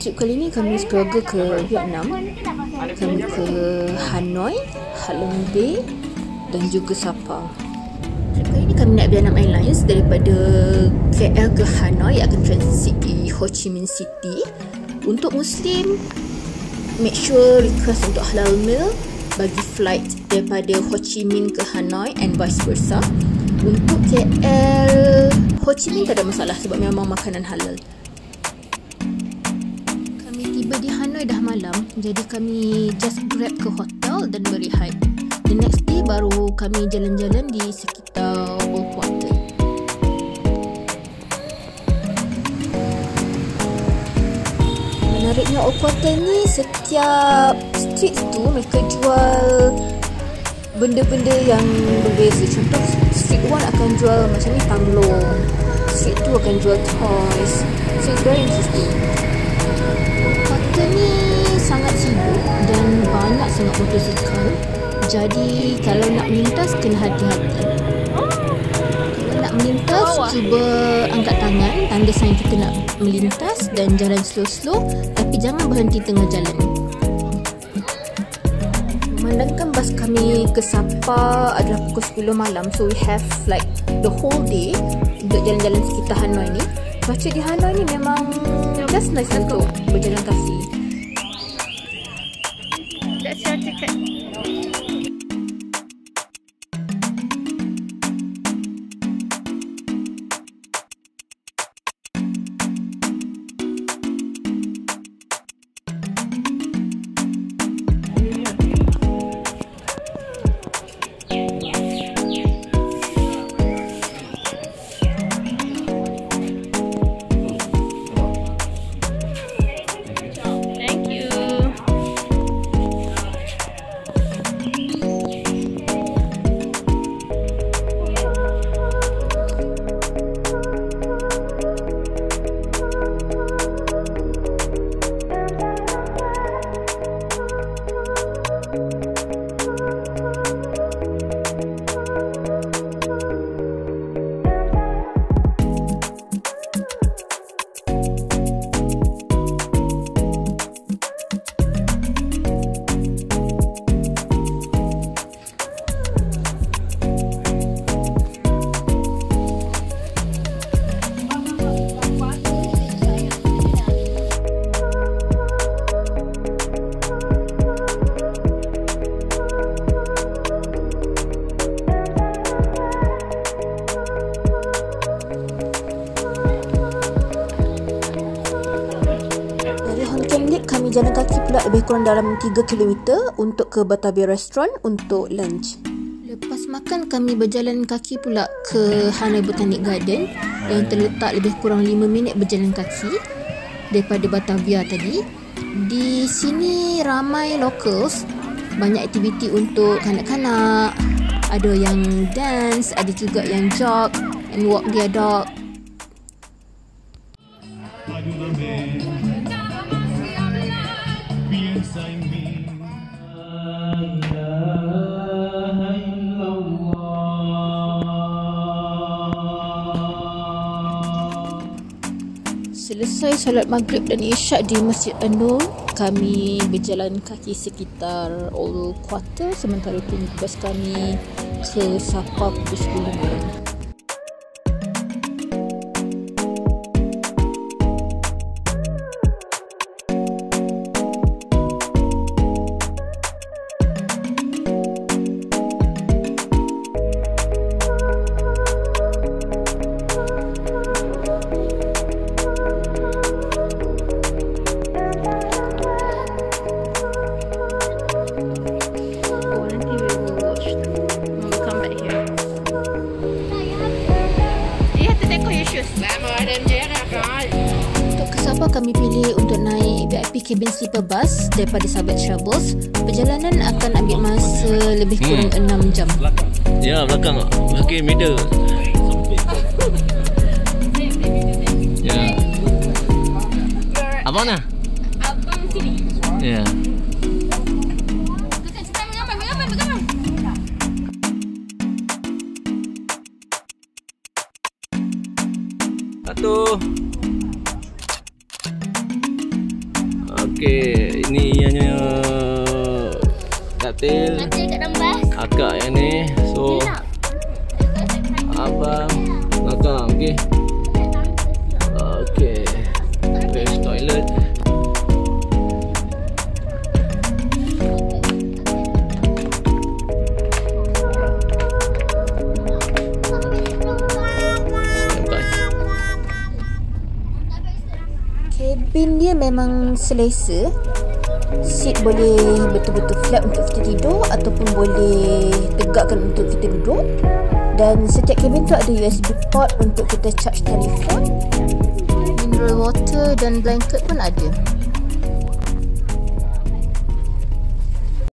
Trip kali ni kami keluarga ke Vietnam. Kami ke Hanoi, Halong Bay dan juga Sapa. Trip kali ni kami naik Vietnam Airlines daripada KL ke Hanoi akan transit di Ho Chi Minh City. Untuk Muslim, make sure request untuk halal meal bagi flight daripada Ho Chi Minh ke Hanoi and vice versa. Untuk KL, Ho Chi Minh tak ada masalah sebab memang makanan halal. Tiba di Hanoi dah malam jadi kami just grab ke hotel dan berehat. The next day baru kami jalan-jalan di sekitar Old Quarter. Menariknya Old Quarter ni setiap street tu mereka jual benda-benda yang berbeza. Contoh street 1 akan jual macam ni panglong street 2 akan jual toys. So it's very interesting. Kita ni sangat sibuk dan banyak sangat motosikal jadi kalau nak melintas kena hati-hati. Kalau nak melintas cuba angkat tangan. Tanda sign kita nak melintas dan jalan slow-slow tapi jangan berhenti tengah jalan memandangkan bas kami ke Sapa adalah pukul 10 malam. So we have like the whole day untuk jalan-jalan sekitar Hanoi ni. Cuaca di Hanoi ni memang just nice untuk berjalan kaki Kong Lake kami jalan kaki pula lebih kurang dalam 3 km untuk ke Batavia Restaurant untuk lunch. Lepas makan kami berjalan kaki pula ke Hanoi Botanic Garden yang terletak lebih kurang 5 minit berjalan kaki daripada Batavia tadi. Di sini ramai locals, banyak aktiviti untuk kanak-kanak, ada yang dance, ada juga yang jog and walk their dog. Selesai solat maghrib dan isyak di Masjid An-Nur, kami berjalan kaki sekitar Old Quarter sementara tunggu bas kami ke Sapa pukul 10 kami pilih untuk naik VIP cabin sleeper bus daripada Sahabat Travels. Perjalanan akan ambil masa lebih kurang 6 jam. Ya, belakang. Okay, middle. Ya. Abang mana? Abang sini. Ya. Satu. Okey, ini ianya katil Nanti kat dalam Cabin dia memang selesa. Seat boleh betul-betul flat untuk kita tidur ataupun boleh tegakkan untuk kita duduk. Dan setiap cabin tu ada USB port untuk kita charge telefon. Mineral water dan blanket pun ada.